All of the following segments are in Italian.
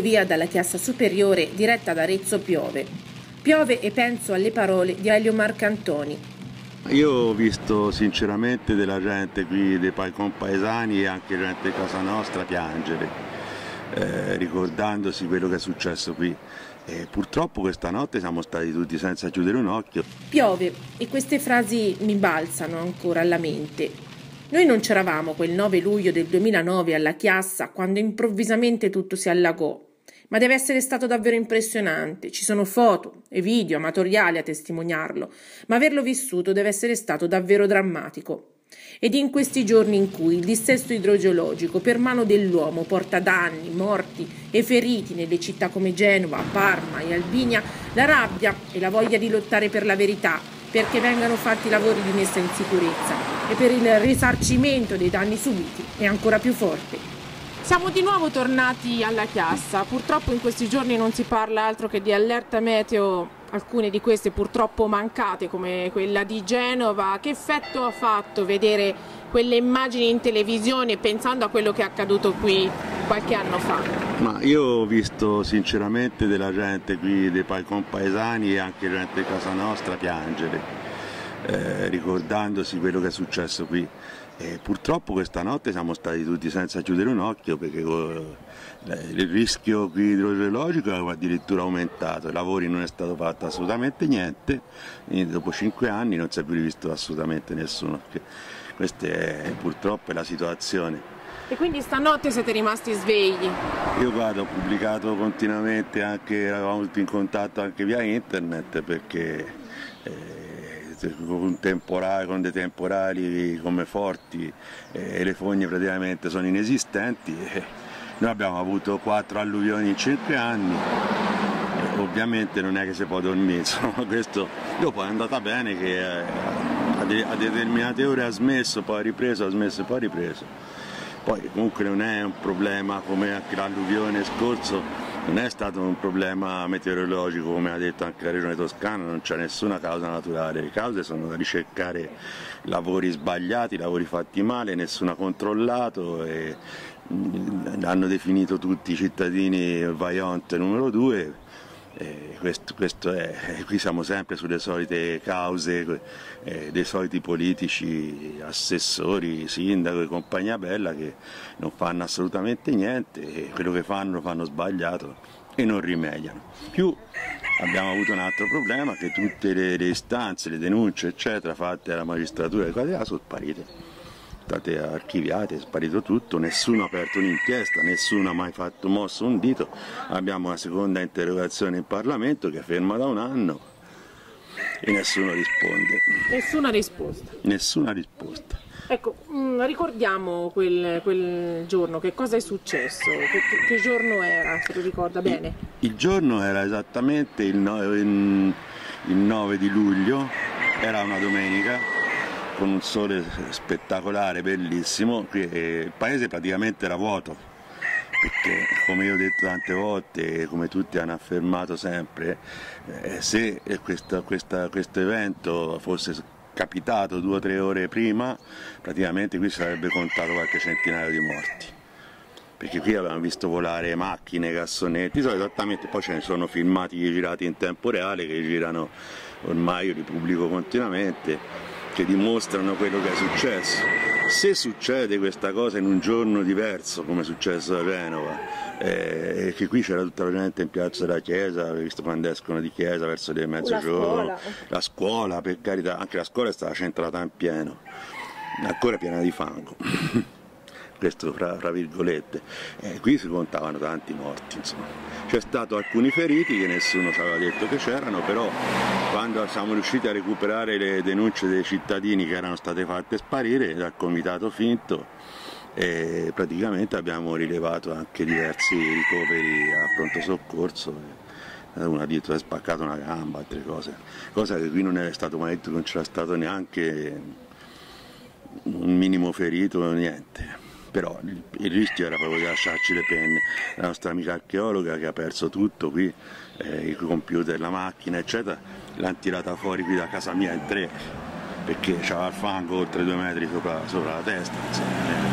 Via dalla chiassa superiore diretta ad Arezzo piove. Piove e penso alle parole di Elio Marcantoni. Io ho visto sinceramente della gente qui, dei compaesani e anche gente di casa nostra piangere, eh, ricordandosi quello che è successo qui. E purtroppo questa notte siamo stati tutti senza chiudere un occhio. Piove e queste frasi mi balzano ancora alla mente. Noi non c'eravamo quel 9 luglio del 2009 alla Chiassa quando improvvisamente tutto si allagò. Ma deve essere stato davvero impressionante. Ci sono foto e video amatoriali a testimoniarlo, ma averlo vissuto deve essere stato davvero drammatico. Ed in questi giorni in cui il dissesto idrogeologico per mano dell'uomo porta danni, morti e feriti nelle città come Genova, Parma e Albinia, la rabbia e la voglia di lottare per la verità, perché vengano fatti lavori di messa in sicurezza e per il risarcimento dei danni subiti è ancora più forte. Siamo di nuovo tornati alla chiassa, purtroppo in questi giorni non si parla altro che di allerta meteo, alcune di queste purtroppo mancate come quella di Genova. Che effetto ha fatto vedere quelle immagini in televisione pensando a quello che è accaduto qui qualche anno fa? Ma io ho visto sinceramente della gente qui, dei compaesani e anche gente di casa nostra piangere eh, ricordandosi quello che è successo qui. E purtroppo questa notte siamo stati tutti senza chiudere un occhio perché eh, il rischio idrogeologico è addirittura aumentato, ai lavori non è stato fatto assolutamente niente, dopo cinque anni non si è più rivisto assolutamente nessuno. Questa è purtroppo la situazione. E quindi stanotte siete rimasti svegli? Io guarda, ho pubblicato continuamente, anche, eravamo tutti in contatto anche via internet perché eh, con, dei temporali come forti e le fogne praticamente sono inesistenti. Noi abbiamo avuto quattro alluvioni in cinque anni, ovviamente non è che si può dormire, insomma, questo dopo è andata bene che eh, a determinate ore ha smesso, poi ha ripreso, ha smesso e poi ha ripreso. Poi comunque non è un problema come anche l'alluvione scorso, non è stato un problema meteorologico come ha detto anche la regione toscana, non c'è nessuna causa naturale, le cause sono da ricercare lavori sbagliati, lavori fatti male, nessuno ha controllato e mm, hanno definito tutti i cittadini Vaillant numero 2 eh, questo, questo è, qui siamo sempre sulle solite cause eh, dei soliti politici, assessori, sindaco e compagnia bella che non fanno assolutamente niente e quello che fanno fanno sbagliato e non rimediano. Più abbiamo avuto un altro problema che tutte le, le istanze, le denunce eccetera fatte alla magistratura e cose sono sparite state archiviate, è sparito tutto, nessuno ha aperto un'inchiesta, nessuno ha mai fatto mosso un dito, abbiamo una seconda interrogazione in Parlamento che è ferma da un anno e nessuno risponde. Nessuna risposta. Nessuna risposta. Ecco, mh, mm, ricordiamo quel, quel, giorno, che cosa è successo? Che, che giorno era, se lo ricorda bene? Il, il giorno era esattamente il, no, il, il 9 di luglio, era una domenica, con un sole spettacolare, bellissimo, il paese praticamente era vuoto, perché come io ho detto tante volte, come tutti hanno affermato sempre, eh, se questo evento fosse capitato due o tre ore prima, praticamente qui sarebbe contato qualche centinaio di morti. Perché qui abbiamo visto volare macchine, cassonetti, so esattamente, poi ce ne sono filmati girati in tempo reale che girano ormai, io li pubblico continuamente che dimostrano quello che è successo. Se succede questa cosa in un giorno diverso, come è successo a Genova, eh, che qui c'era tutta la gente in piazza della chiesa, visto quando escono di chiesa verso le mezzogiorno, la, la scuola, per carità, anche la scuola è stata centrata in pieno, ancora piena di fango. questo fra, fra virgolette, eh, qui si contavano tanti morti, insomma. C'è stato alcuni feriti che nessuno ci aveva detto che c'erano, però quando siamo riusciti a recuperare le denunce dei cittadini che erano state fatte sparire dal comitato finto, eh, praticamente abbiamo rilevato anche diversi ricoveri a pronto soccorso. Una dietro è spaccata una gamba, altre cose, cosa che qui non è stato mai detto, non c'era stato neanche un minimo ferito, niente però il, il, rischio era proprio di lasciarci le penne. La nostra amica archeologa che ha perso tutto qui, eh, i computer, la macchina, eccetera, l'hanno tirata fuori qui da casa mia in tre, perché c'era il fango oltre due metri sopra, sopra la testa. Insomma.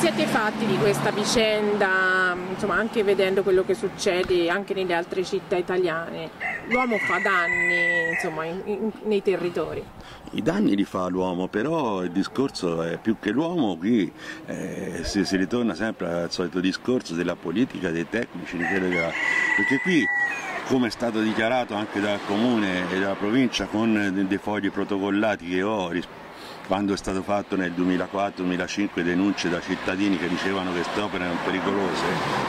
Siete fatti di questa vicenda, insomma, anche vedendo quello che succede anche nelle altre città italiane? L'uomo fa danni, insomma, in, in, nei territori. I danni li fa l'uomo, però il discorso è più che l'uomo, qui eh, si, si, ritorna sempre al solito discorso della politica, dei tecnici, di che, perché qui come è stato dichiarato anche dal comune e dalla provincia con dei fogli protocollati che ho rispetto quando è stato fatto nel 2004-2005 denunce da cittadini che dicevano che queste opere erano pericolose,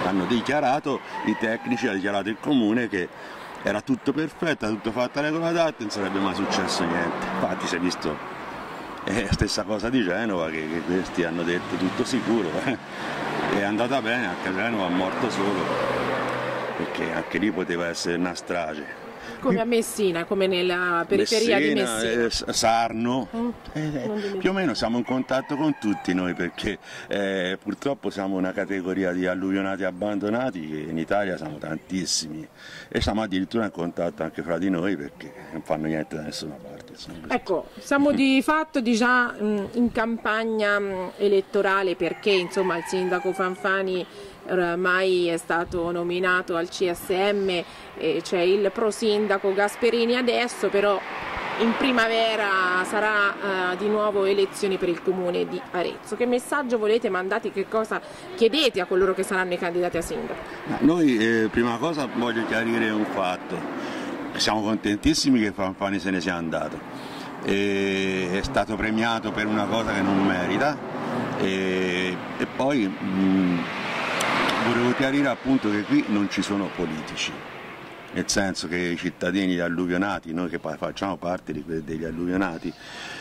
hanno dichiarato, i tecnici, ha dichiarato il comune che era tutto perfetto, tutto fatto a regola d'arte, non sarebbe mai successo niente. Infatti si è visto è la stessa cosa di Genova, che, che questi hanno detto tutto sicuro, eh. è andata bene, anche a Genova è morto solo, perché anche lì poteva essere una strage. Come a Messina, come nella periferia Messina, di Messina. Eh, Sarno, mm, eh, più o meno siamo in contatto con tutti noi perché eh, purtroppo siamo una categoria di alluvionati abbandonati che in Italia siamo tantissimi e siamo addirittura in contatto anche fra di noi perché non fanno niente da nessuna parte. Ecco, siamo di fatto già mh, in campagna mh, elettorale perché insomma il sindaco Fanfani ormai è stato nominato al CSM, c'è il pro sindaco Gasperini adesso, però in primavera sarà uh, di nuovo elezioni per il comune di Arezzo. Che messaggio volete mandare, che cosa chiedete a coloro che saranno i candidati a sindaco? Noi eh, prima cosa voglio chiarire un fatto, siamo contentissimi che Fanfani se ne sia andato, e è stato premiato per una cosa che non merita e, e poi mh, mm, volevo chiarire appunto che qui non ci sono politici, nel senso che i cittadini alluvionati, noi che facciamo parte degli alluvionati,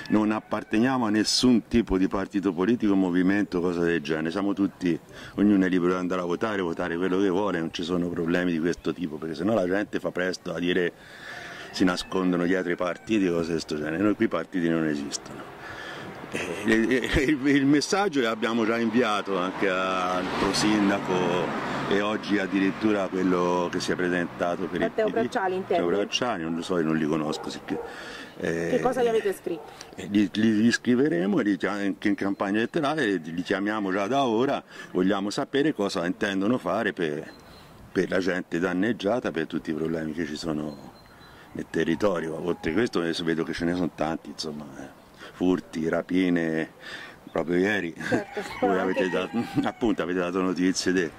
non apparteniamo a nessun tipo di partito politico, movimento, cosa del genere, siamo tutti, ognuno è libero di andare a votare, votare quello che vuole, non ci sono problemi di questo tipo, perché sennò la gente fa presto a dire si nascondono dietro i partiti, cose di questo genere, noi qui i partiti non esistono. Eh, il messaggio l'abbiamo già inviato anche al pro sindaco e oggi addirittura quello che si è presentato per Matteo il Bracciali Matteo Bracciali, non lo so, non li conosco. Sicché, eh, che cosa gli avete scritto? Eh, li, li, scriveremo li, anche in campagna elettorale, li chiamiamo già da ora, vogliamo sapere cosa intendono fare per, per la gente danneggiata, per tutti i problemi che ci sono nel territorio. Oltre a questo vedo che ce ne sono tanti, insomma. Furti, rapine, proprio ieri. Certo, voi avete dato, appunto, avete dato notizie de,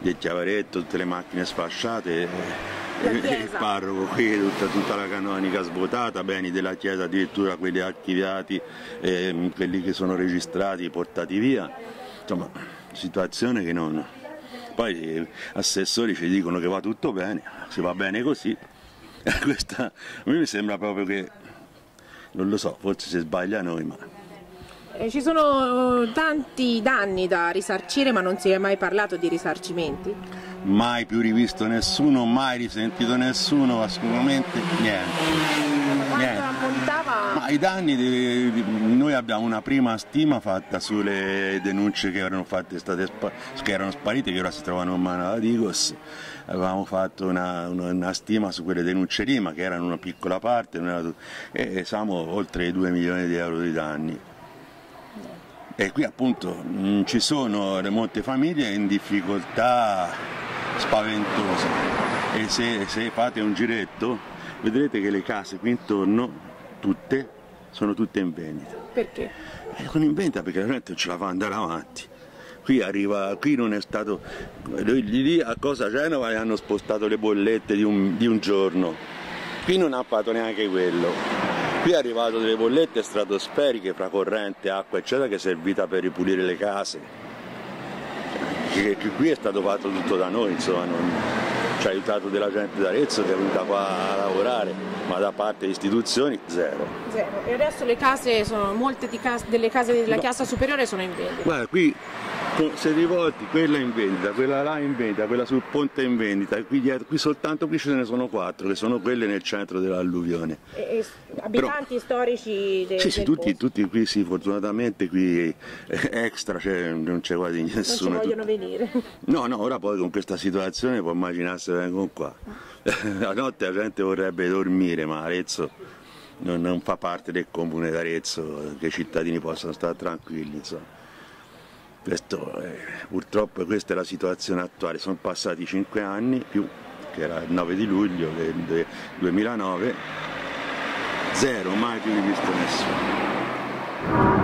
del Chiavaretto, tutte le macchine sfasciate, il parroco qui, tutta, tutta, la canonica svuotata, beni della chiesa addirittura quelli archiviati, eh, quelli che sono registrati, portati via, insomma situazione che non... Poi gli eh, assessori ci dicono che va tutto bene, se va bene così, Questa, a me mi sembra proprio che non lo so, forse si sbaglia noi, ma... Eh, ci sono uh, tanti danni da risarcire, ma non si è mai parlato di risarcimenti? Mai più rivisto nessuno, mai risentito nessuno, assolutamente niente. niente. Ma i danni, di, di, noi abbiamo una prima stima fatta sulle denunce che erano, fatte, state, che erano sparite, che ora si trovano in mano alla Digos avevamo fatto una, una, una, stima su quelle denunce Rima che erano una piccola parte era, e siamo oltre i 2 milioni di euro di danni. E qui appunto mh, mm, ci sono molte famiglie in difficoltà spaventose e se, se fate un giretto vedrete che le case qui intorno, tutte, sono tutte in vendita. Perché? Eh, sono in vendita perché la gente non ce la fa andare avanti qui arriva, qui non è stato, lì a Cosa Genova hanno spostato le bollette di un, di un giorno, qui non ha fatto neanche quello. Qui è arrivato delle bollette stratosferiche fra corrente, acqua eccetera che è servita per ripulire le case. Che, che qui è stato fatto tutto da noi, insomma, non, ci ha aiutato della gente d'Arezzo che è venuta qua a lavorare, ma da parte delle istituzioni zero. Zero. E adesso le case sono, molte case, delle case della no. Chiesa Superiore sono in vendita. Guarda, qui se rivolti quella in vendita, quella là in vendita, quella sul ponte in vendita, qui, dietro, qui soltanto qui ce ne sono quattro, che sono quelle nel centro dell'alluvione. Abitanti Però, storici de, sì, sì, tutti, tutti, qui sì, fortunatamente qui eh, extra cioè, non c'è quasi nessuno. Non ci vogliono venire. No, no, ora poi con questa situazione può immaginarsi vengono qua. La notte la gente vorrebbe dormire, ma Arezzo non, non fa parte del comune d'Arezzo, che i cittadini possano stare tranquilli. Insomma. Questo, eh, purtroppo questa è la situazione attuale, sono passati cinque anni più, che era il 9 di luglio del 2009, zero, mai più visto nessuno.